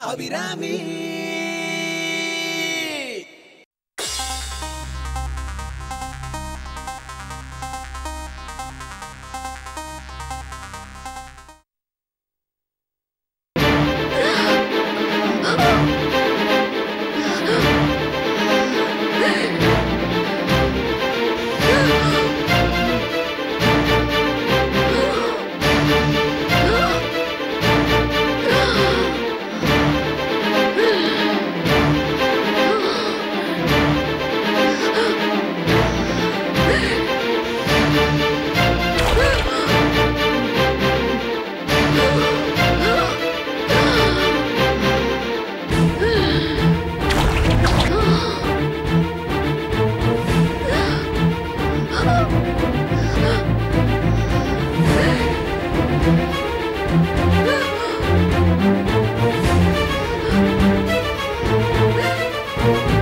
அபிராமி சந்தியா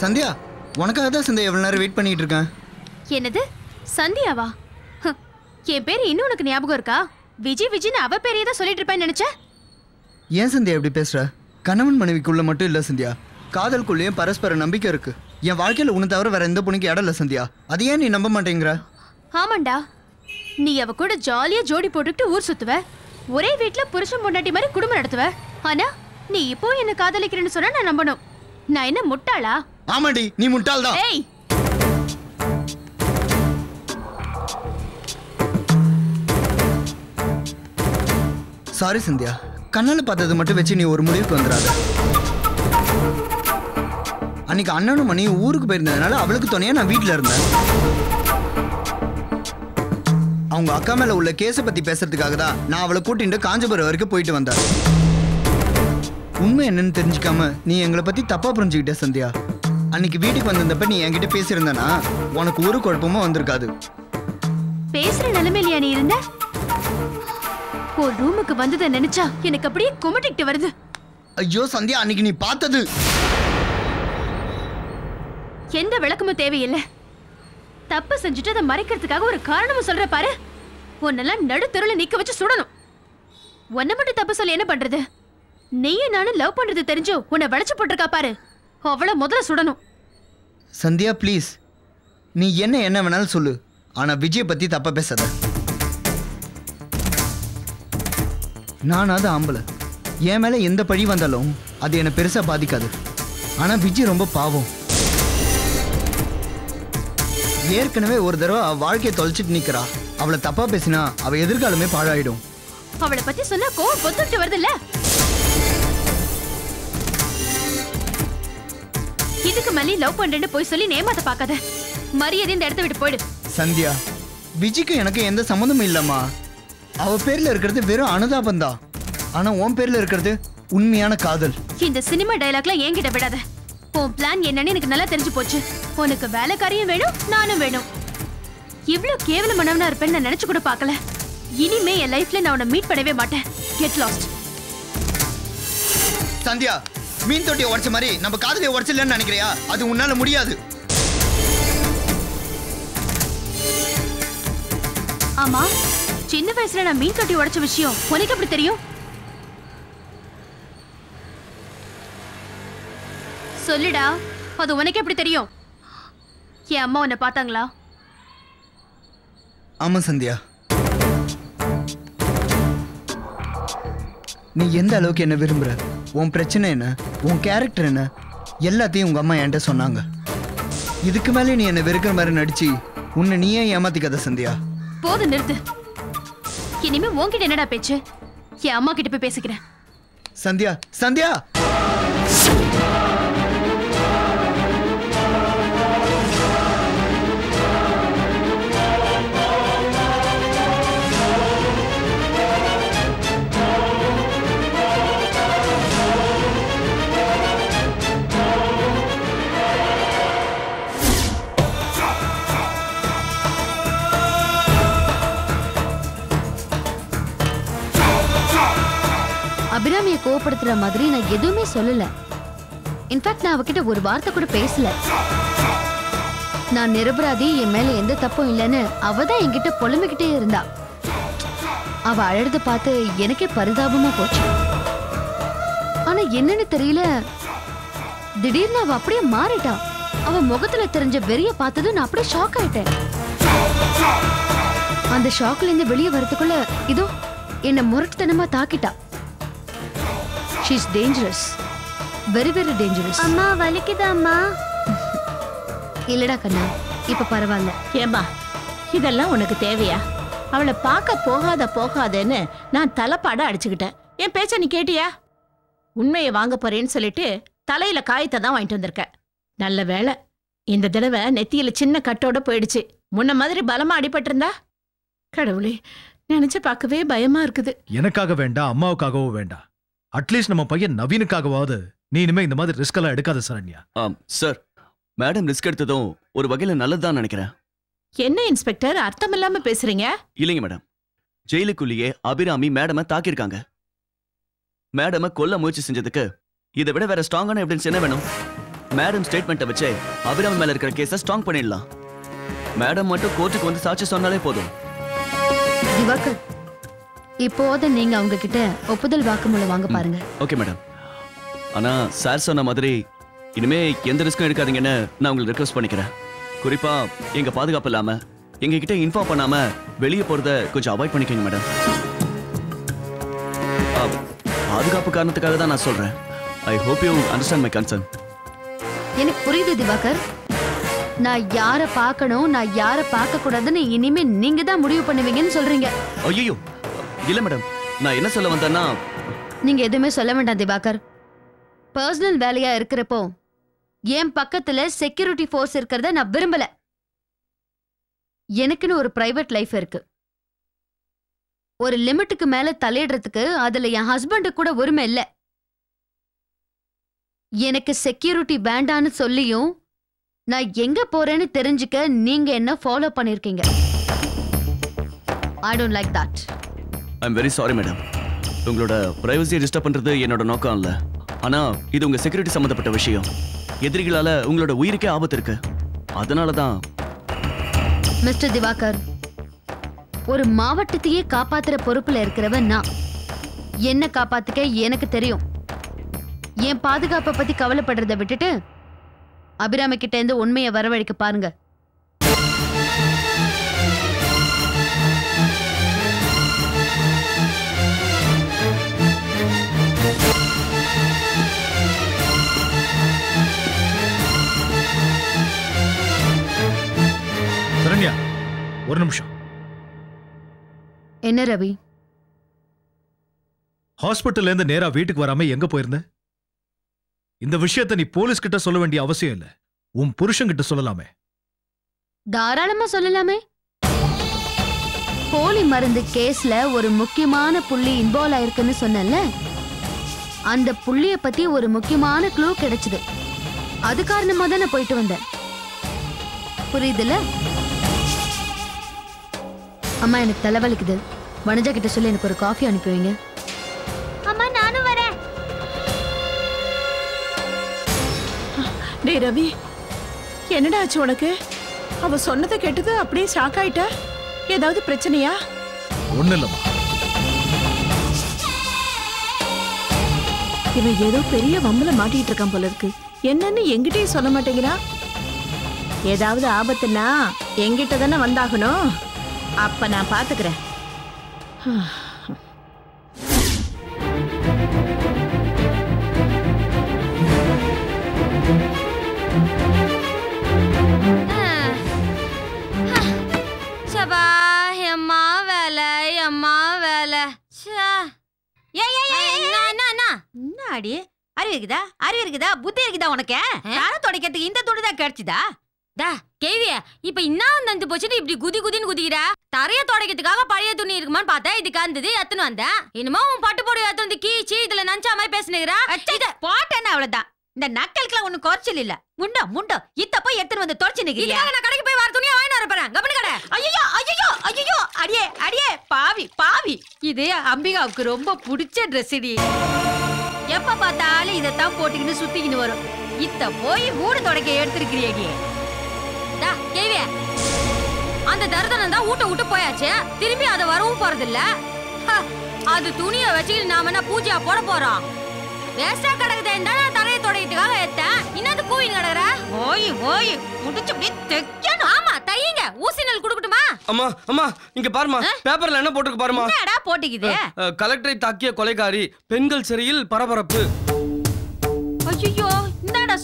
சந்தியா உனக்காக தான் சந்தியா எவ்வளோ நேரம் வெயிட் பண்ணிட்டு இருக்கேன். என்னது? சந்தியாவா? என் பேர் இன்னும் உனக்கு ஞாபகம் இருக்கா? விஜய் விஜய்னு அவ பேரையே தான் சொல்லிட்டு இருப்பேன்னு நினைச்சேன் ஏன் சந்தியா இப்படி பேசுற? கணவன் மனைவிக்குள்ள மட்டும் இல்லை சந்தியா. காதலுக்குள்ளேயும் பரஸ்பர நம்பிக்கை இருக்கு. என் வாழ்க்கையில் உன்னை தவிர வேற எந்த பொண்ணுக்கு இடம் இல்லை சந்தியா. அது ஏன் நீ நம்ப மாட்டேங்கிற? ஆமாண்டா. நீ அவ கூட ஜாலியா ஜோடி போட்டுக்கிட்டு ஊர் சுத்துவ. ஒரே வீட்ல புருஷன் பொண்டாட்டி மாதிரி குடும்பம் நடத்துவ. ஆனா நீ இப்போ என்ன காதலிக்கிறேன்னு சொன்னா நான் நம்பணும். நான் என்ன முட்டாளா? ஆமாடி நீ முட்டாள் தான். சாரி சந்தியா. கண்ணால பார்த்தது மட்டும் வச்சு நீ ஒரு முடிவுக்கு வந்துடாத. அன்னைக்கு அண்ணனும் மணியும் ஊருக்கு போயிருந்ததுனால அவளுக்கு துணையா நான் வீட்டில் இருந்தேன். அவங்க அக்கா மேல உள்ள கேஸை பத்தி பேசுறதுக்காக தான் நான் அவளை கூட்டிட்டு காஞ்சிபுரம் வரைக்கும் போயிட்டு வந்தேன். உண்மை என்னன்னு தெரிஞ்சுக்காம நீ எங்களை பத்தி தப்பா புரிஞ்சுக்கிட்ட சந்தியா. அன்னைக்கு வீட்டுக்கு வந்திருந்தப்ப நீ என்கிட்ட பேசியிருந்தனா? உனக்கு ஒரு குழப்பமும் வந்திருக்காது. பேசுற நிலைமையிலயா நீ இருந்த? ஒரு ரூமுக்கு வந்ததை நினைச்சா எனக்கு அப்படியே குமட்டிக்கிட்டு வருது. ஐயோ சந்தியா அன்னைக்கு நீ பார்த்தது. எந்த விளக்கமும் தேவையில்லை. தப்பு செஞ்சுட்டு அதை மறைக்கிறதுக்காக ஒரு காரணமும் சொல்ற பாரு. உன்னெல்லாம் நடுத்தருல நிக்க வச்சு சுடணும். உன்னை மட்டும் தப்பு சொல்லி என்ன பண்றது? நீயும் நானும் லவ் பண்றது தெரிஞ்சோ உன்னை வளைச்சு போட்டிருக்கா பாரு. அவள முதல்ல சுடணும். சந்தியா ப்ளீஸ் நீ என்ன என்ன வேணாலும் சொல்லு. ஆனா விஜய் பத்தி தப்பா பேசாத. நானாவது ஆம்பளை. என் மேல எந்த பழி வந்தாலும் அது என்னை பெருசா பாதிக்காது. ஆனா விஜய் ரொம்ப பாவம். ஏற்கனவே ஒரு தடவை அவ வாழ்க்கையை தொலைச்சிட்டு நிக்கிறா. அவளை தப்பா பேசினா அவ எதிர்காலமே பாழாயிடும். அவளை பத்தி சொன்னா கோவம் பொத்துட்டு வருதுல்ல? இதுக்கு மேலே லவ் பண்றேன்னு போய் சொல்லி நேமாத்த பார்க்காத? மரியாதை இந்த இடத்த விட்டு போயிடு. சந்தியா விஜய்க்கு எனக்கு எந்த சம்மந்தமும் இல்லம்மா. அவ பேர்ல இருக்கிறது வெறும் அனுதாபம் தான் ஆனா உன் பேர்ல இருக்கிறது உண்மையான காதல். இந்த சினிமா டயலாக்ல என்கிட்ட விடாத. உன் பிளான் என்னன்னு எனக்கு நல்லா தெரிஞ்சு போச்சு. உனக்கு வேலைக்காரியும் வேணும் நானும் வேணும். இவ்ளோ கேவலமானவனா இருப்பேன்னு நான் நினைச்சு கூட பார்க்கல. இனிமே என் லைஃப்ல நான் உன்னை மீட் பண்ணவே மாட்டேன். கெட் லாஸ்ட் சந்தியா மீன் தொட்டியை உடைச்ச மாதிரி நம்ம காதலியை உடைச்சிடலன்னு நினைக்கிறியா? அது உன்னால முடியாது. ஆமா சின்ன வயசுல நான் மீன் தொட்டி உடைச்ச விஷயம் உனக்கு எப்படி தெரியும்? சொல்லுடா அது உனக்கு எப்படி தெரியும்? என் அம்மா உன்னை பார்த்தாங்களா? ஆமா சந்தியா. நீ எந்த அளவுக்கு என்ன விரும்புற? உன் பிரச்சனை என்ன? உன் கேரக்டர் என்ன? எல்லாத்தையும் உங்க அம்மா என்கிட்ட சொன்னாங்க. இதுக்கு மேலே நீ என்ன வெறுக்கிற மாதிரி நடிச்சு உன்னை நீயே ஏமாத்திக்காத சந்தியா? போதும் நிறுத்து. இனிமே உன்கிட்ட என்னடா பேச்சு? என் அம்மா கிட்ட போய் பேசிக்கிறேன். சந்தியா சந்தியா! அபிராமிய கோவப்படுத்துற மாதிரி நான் எதுவுமே சொல்லல. இன்ஃபேக்ட் நான் அவகிட்ட ஒரு வார்த்தை கூட பேசல. நான் நிரபராதி என் மேல எந்த தப்பும் இல்லைன்னு அவ தான் என்கிட்ட புலம்பிக்கிட்டே இருந்தா. அவ அழறத பார்த்து எனக்கே பரிதாபமா போச்சு. ஆனா என்னன்னு தெரியல. திடீர்னு அவ அப்படியே மாறிட்டா. அவ முகத்துல தெரிஞ்ச வெறிய பார்த்ததும் நான் அப்படியே ஷாக் ஆயிட்டேன். அந்த ஷாக்ல இருந்து வெளியே வரதுக்குள்ள இதோ என்ன முரட்டுத்தனமா தாக்கிட்டா. She's dangerous very very dangerous அம்மா வலிக்குதா அம்மா. இல்லடா கண்ணா இப்ப பரவாயில்ல. ஏம்மா இதெல்லாம் உனக்கு தேவையா? அவளை பார்க்க போகாத போகாதேன்னு நான் தலைப்பாட அடிச்சுக்கிட்டேன். என் பேச்ச நீ கேட்டியா? உண்மையை வாங்க போறேன்னு சொல்லிட்டு தலையில காயத்தை தான் வாங்கிட்டு வந்திருக்க. நல்ல வேளை இந்த தடவை நெத்தியில சின்ன கட்டோட போயிடுச்சு. முன்ன மாதிரி பலமா அடிபட்டிருந்தா? கடவுளே நினைச்சு பார்க்கவே பயமா இருக்குது. எனக்காக வேண்டாம் அம்மாவுக்காகவும் வேண்டாம். அட்லீஸ்ட் நம்ம பையன் நவீனுக்காகவாவது நீ இனிமே இந்த மாதிரி ரிஸ்க் எல்லாம் எடுக்காத சரண்யா ஆம் சார் மேடம் ரிஸ்க் எடுத்ததும் ஒரு வகையில நல்லதுதான் நினைக்கிறேன். என்ன இன்ஸ்பெக்டர் அர்த்தம் இல்லாம பேசுறீங்க? இல்லைங்க மேடம் ஜெயிலுக்குள்ளேயே அபிராமி மேடமை தாக்கியிருக்காங்க. மேடமை கொல்ல முயற்சி செஞ்சதுக்கு இதை விட வேற ஸ்ட்ராங்கான எவிடன்ஸ் என்ன வேணும்? மேடம் ஸ்டேட்மெண்ட்டை வச்சு அபிராமி மேல இருக்கிற கேஸை ஸ்ட்ராங் பண்ணிடலாம். மேடம் மட்டும் கோர்ட்டுக்கு வந்து சாட்சி சொன்னாலே போதும். இப்போது நீங்க அவங்க கிட்ட ஒப்புதல் வாக்குமூலம் வாங்க பாருங்க. Okay madam. ஆனா சார் சொன்ன மாதிரி இனிமே எந்த ரிஸ்க்கும் எடுக்காதீங்கன்னு நான் உங்களை ரெக்வஸ்ட் பண்ணிக்கிறேன். குறிப்பா எங்க பாதுகாப்பு இல்லாம எங்க கிட்ட இன்ஃபார்ம் பண்ணாம வெளியே போறத கொஞ்சம் அவாய்ட் பண்ணிக்கோங்க மேடம். பாதுகாப்பு காரணத்துக்காக தான் நான் சொல்றேன். I hope you understand my concern எனக்கு புரியுது திவாகர். நான் யார பார்க்கணும் நான் யார பார்க்க கூடாதுன்னு இனிமே நீங்க தான் முடிவு பண்ணுவீங்கன்னு சொல்றீங்க. ஐயோ இல்ல மேடம் நான் என்ன சொல்ல வந்தேன்னா நீங்க எதுவுமே சொல்ல வேண்டாம் திவாகர். பர்சனல் வேலையா இருக்கிறப்போ என் பக்கத்துல செக்யூரிட்டி ஃபோர்ஸ் இருக்கிறத நான் விரும்பல. எனக்குன்னு ஒரு பிரைவேட் லைஃப் இருக்கு. ஒரு லிமிட்டுக்கு மேல தலையிடுறதுக்கு அதுல என் ஹஸ்பண்டு கூட உரிமை இல்ல. எனக்கு செக்யூரிட்டி வேண்டான்னு சொல்லியும் நான் எங்க போறேன்னு தெரிஞ்சுக்க நீங்க என்ன ஃபாலோ பண்ணிருக்கீங்க? I don't like that I am very sorry madam உங்களோட பிரைவசியை டிஸ்டர்ப் பண்ணுறது என்னோட நோக்கம் இல்லை ஆனால் இது உங்கள் செக்யூரிட்டி சம்மந்தப்பட்ட விஷயம். எதிரிகளால் உங்களோட உயிருக்கே ஆபத்து இருக்கு. அதனால தான் மிஸ்டர் திவாகர் ஒரு மாவட்டத்தையே காப்பாத்துற பொறுப்புல இருக்கிறவன் நான். என்ன காப்பாத்துக்க எனக்கு தெரியும். என் பாதுகாப்பை பத்தி கவலைப்படுறத விட்டுட்டு அபிராமி கிட்ட இருந்து உண்மையை வரவழைக்க பாருங்க. ஒரு நிமிஷம். என்ன ரவி? ஹாஸ்பிட்டல்ல இருந்து நேரா வீட்டுக்கு வராம எங்க போயிருந்த? இந்த விஷயத்தை நீ போலீஸ் கிட்ட சொல்ல வேண்டிய அவசியம் இல்ல. உன் புருஷன் கிட்ட சொல்லலாமே. தாராளமா சொல்லலாமே. போலி மருந்து கேஸ்ல ஒரு முக்கியமான புள்ளி இன்வால்வ் ஆயிருக்குன்னு சொன்னேன்ல? அந்த புள்ளிய பத்தி ஒரு முக்கியமான க்ளூ கிடைச்சது. அது காரணமா தான் நான் போயிட்டு வந்தேன். புரியுதுல? அம்மா எனக்கு தலைவலிக்குது. வனஜா கிட்ட சொல்லி எனக்கு ஒரு காஃபி அனுப்பி வைங்க. அம்மா நானும் வரேன். டேய் ரவி என்னடா ஆச்சு உனக்கு? அவ சொன்னதை கேட்டது அப்படியே ஷாக் ஆயிட்ட. ஏதாவது பிரச்சனையா? ஒண்ணு இல்லம்மா. இவன் ஏதோ பெரிய வம்பல மாட்டிட்டு இருக்கான் போல இருக்கு. என்னன்னு எங்கிட்டயும் சொல்ல மாட்டேங்கிறா? ஏதாவது ஆபத்துனா எங்கிட்ட தானே வந்தாகணும்? அப்ப நான் பாத்துக்கிறேன். சபா எம்மா வேலை எம்மா வேலை. என்ன, அடி? அறிவு இருக்குதா? அறிவு இருக்குதா? புத்தி இருக்குதா உனக்கு? தலை துடைக்கிறதுக்கு இந்த துணி தான் கிடைச்சுதா? டா, கேவிய இப்ப என்ன நந்து போச்சுட்டு இப்படி குதி குதின்னு குதிக்கிற? தரைய துடைக்கிறதுக்காக பழைய துணி இருக்குமான்னு பார்த்தா இதுக்கு இருந்தது எத்தனை வந்தேன் இனிமே உன் பட்டு போடு எத்து வந்து கீச்சி இதுல நஞ்சா மாதிரி பேசுனுகிறா போட்டேன்னு அவ்வளவுதான் இந்த நக்கலுக்குலாம் ஒண்ணும் குறைச்சல் இல்ல. முண்டோ முண்டோ இத்த போய் எடுத்துன்னு வந்து தொடச்சு நிக்கிறியா? இதுக்காக நான் கடைக்கு போய் வர துணியை வாங்கிட்டு வரப்பறேன் கபனு கடை. ஐயோ ஐயோ ஐயோ அடியே அடியே பாவி பாவி. இது அம்பிகாவுக்கு ரொம்ப பிடிச்ச Dress டி. எப்ப பார்த்தாலும் இதைத்தான் போட்டுக்கின்னு சுத்திக்கின்னு வரும். இத்த போய் மூடு தொடக்க எடுத்திருக்கிறியடி டா, கேவிய அந்த தருதனம் தான் ஊட்ட விட்டு போயாச்சு. திரும்பி அதை வரவும் போறது இல்ல அது துணிய வச்சுக்கிட்டு நாம என்ன பூஜையா போட போறோம்? வேஸ்டா கிடக்குதே நான் தரையை துடைக்கிறதுக்காக எத்தேன் இன்னது கூவின் கிடக்குற ஓய் ஓய் முடிச்சு அப்படியே தைக்கணும். ஆமா தையுங்க. ஊசி நெல் குடுக்கட்டுமா? அம்மா அம்மா இங்க பாருமா பேப்பர்ல என்ன போட்டிருக்கு பாருமா என்னடா போட்டுக்குது? கலெக்டரை தாக்கிய கொலைகாரி பெண்கள் சிறையில் பரபரப்பு. ஐயோ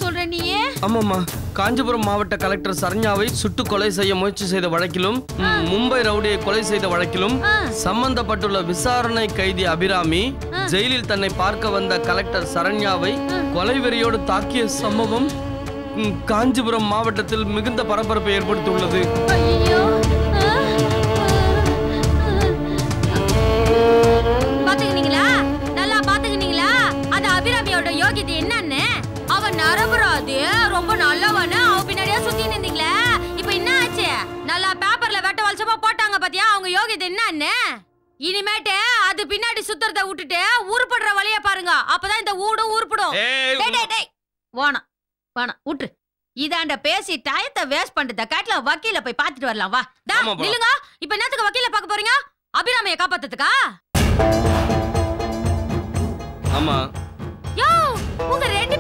சொல்ற நீ ஆமாம்மா. காஞ்சிபுரம் மாவட்ட கலெக்டர் சரண்யாவை சுட்டு கொலை செய்ய முயற்சி செய்த வழக்கிலும் மும்பை ரவுடியை கொலை செய்த வழக்கிலும் சம்பந்தப்பட்டுள்ள விசாரணை கைதி அபிராமி ஜெயிலில் தன்னை பார்க்க வந்த கலெக்டர் சரண்யாவை கொலை வெறியோடு தாக்கிய சம்பவம் காஞ்சிபுரம் மாவட்டத்தில் மிகுந்த பரபரப்பை ஏற்படுத்தியுள்ளது. நரபுராது. ரொம்ப நல்லவனு. அவ பின்னாடியே சுத்தி நின்றீங்களே இப்ப என்ன ஆச்சு? நல்லா பேப்பர்ல வெட்ட வலிச்சமா போட்டாங்க பாத்தியா? அவங்க யோகியதை என்னன்னு? இனிமேட்டு அது பின்னாடி சுத்துறத விட்டுட்டு உருப்படுற வழிய பாருங்க. அப்பதான் இந்த ஊடும் டேய் வாணாம் வாணாம் விட்டுரு இதாண்ட பேசி டயத்தை வேஸ்ட் பண்றத காட்டுல வக்கீல போய் பாத்துட்டு வரலாம். வா. நில்லுங்க. இப்ப என்னத்துக்கு வக்கீல பார்க்க போறீங்க? அபிராமியை காப்பாத்துறதுக்கா? ஆமா. யோ உங்க ரெண்டு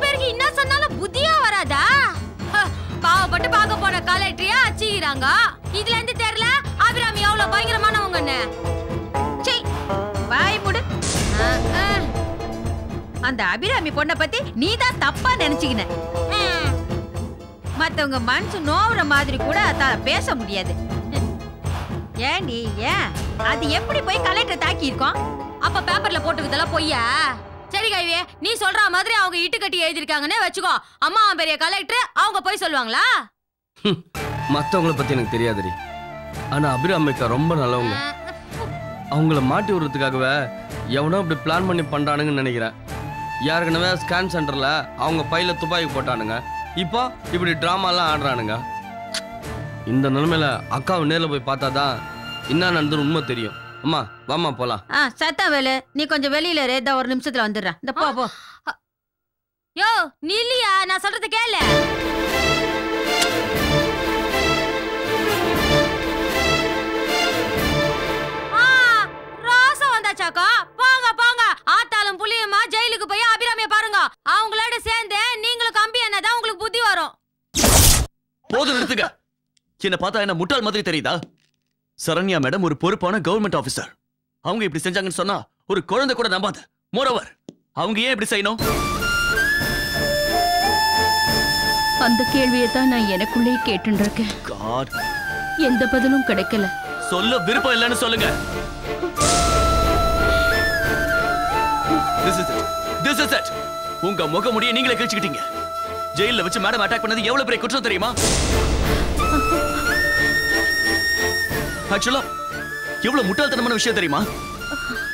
வச்சுக்கிறாங்க இதுல இருந்து தெரியல? அபிராமி எவ்வளவு பயங்கரமானவங்கன்னு. வாய் முடு. அந்த அபிராமி பொண்ணை பத்தி நீ தான் தப்பா நினைச்சுக்கின. மத்தவங்க மனசு நோவுற மாதிரி கூட அதால பேச முடியாது. ஏண்டி ஏன்? அது எப்படி போய் கலெக்டர் தாக்கி இருக்கோம்? அப்ப பேப்பர்ல போட்டுக்கிறதெல்லாம் பொய்யா? சரி கைவே நீ சொல்ற மாதிரி அவங்க இட்டு கட்டி எழுதிருக்காங்கன்னு வச்சுக்கோ. அம்மா பெரிய கலெக்டர் அவங்க போய் சொல்லுவாங்களா? மத்தவங்கள பத்தி எனக்கு தெரியாதுடி. ஆனா அபிராமிக்கா ரொம்ப நல்லவங்க. அவங்கள மாட்டி விடுறதுக்காகவே எவனோ இப்படி பிளான் பண்ணி பண்றானுங்கன்னு நினைக்கிறேன். ஏற்கனவே ஸ்கேன் சென்டர்ல அவங்க பையில துப்பாக்கி போட்டானுங்க. இப்போ இப்படி ட்ராமாலாம் ஆடுறானுங்க. இந்த நிலைமையில அக்காவை நேர்ல போய் பார்த்தாதான் என்ன நடந்துன்னு உண்மை தெரியும். அம்மா வாம்மா போலாம். ஆ சத்தம் வேலு நீ கொஞ்சம் வெளியில இதோ ஒரு நிமிஷத்துல வந்துடுறேன். இந்த போ போ. யோ நீ இல்லையா நான் சொல்றது கேளு. போதும் நிறுத்துங்க. என்ன பார்த்தா என்ன முட்டாள் மாதிரி தெரியுதா? சரண்யா மேடம் ஒரு பொறுப்பான கவர்மெண்ட் ஆபீசர் அவங்க இப்படி செஞ்சாங்கன்னு சொன்னா ஒரு குழந்தை கூட நம்பாது. மோரோவர் அவங்க ஏன் இப்படி செய்யணும்? அந்த கேள்வியை தான் நான் எனக்குள்ளே God, எந்த பதிலும் கிடைக்கல. சொல்ல விருப்பம் இல்லைன்னு சொல்லுங்க. உங்க முகமுடிய நீங்களே கிழிச்சுக்கிட்டீங்க. ஜெயில்ல வச்சு மேடம் அட்டாக் பண்ணது எவ்வளவு பெரிய குற்றம் தெரியுமா? ஆக்சுவலா எவ்வளவு முட்டாள்தனமான விஷயம் தெரியுமா?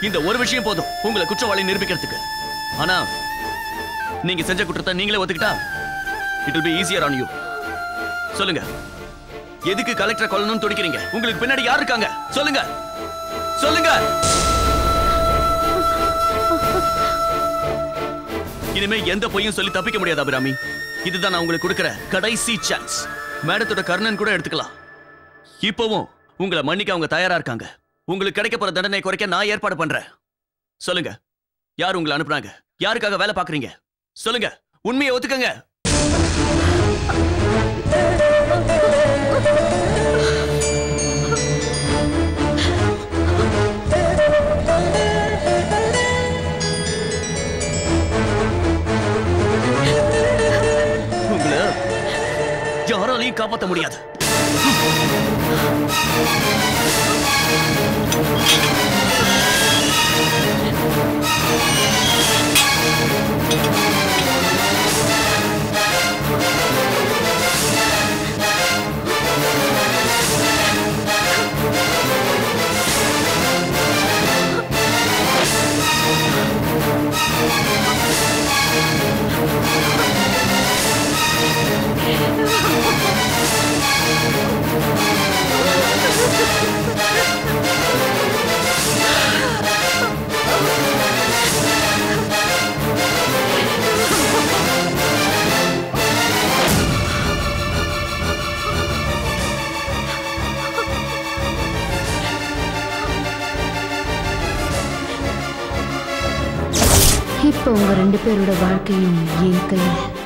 இந்த ஒரு விஷயம் போதும் உங்களை குற்றவாளி நிரூபிக்கிறதுக்கு. ஆனா நீங்க செஞ்ச குற்றத்தை நீங்களே ஒத்துக்கிட்டா it will be easier on you சொல்லுங்க. எதுக்கு கலெக்டர் கொல்லணும்னு துடிக்கிறீங்க? உங்களுக்கு பின்னாடி யார் இருக்காங்க? சொல்லுங்க. சொல்லுங்க. இனிமே எந்த பொய்யும் சொல்லி தப்பிக்க முடியாது அபிராமி. இதுதான் நான் உங்களுக்கு கொடுக்கற கடைசி சான்ஸ் மேடத்தோட கர்ணன் கூட எடுத்துக்கலாம். இப்பவும் உங்களை மன்னிக்க அவங்க தயாரா இருக்காங்க. உங்களுக்கு கிடைக்க போற தண்டனை குறைக்க நான் ஏற்பாடு பண்றேன். சொல்லுங்க. யார் உங்களை அனுப்புனாங்க? யாருக்காக வேலை பாக்குறீங்க சொல்லுங்க. உண்மையை ஒத்துக்கங்க. யாராலையும் காப்பாற்ற முடியாது. இப்போ ரெண்டு பேரோட வாழ்க்கையும் என் கையில்.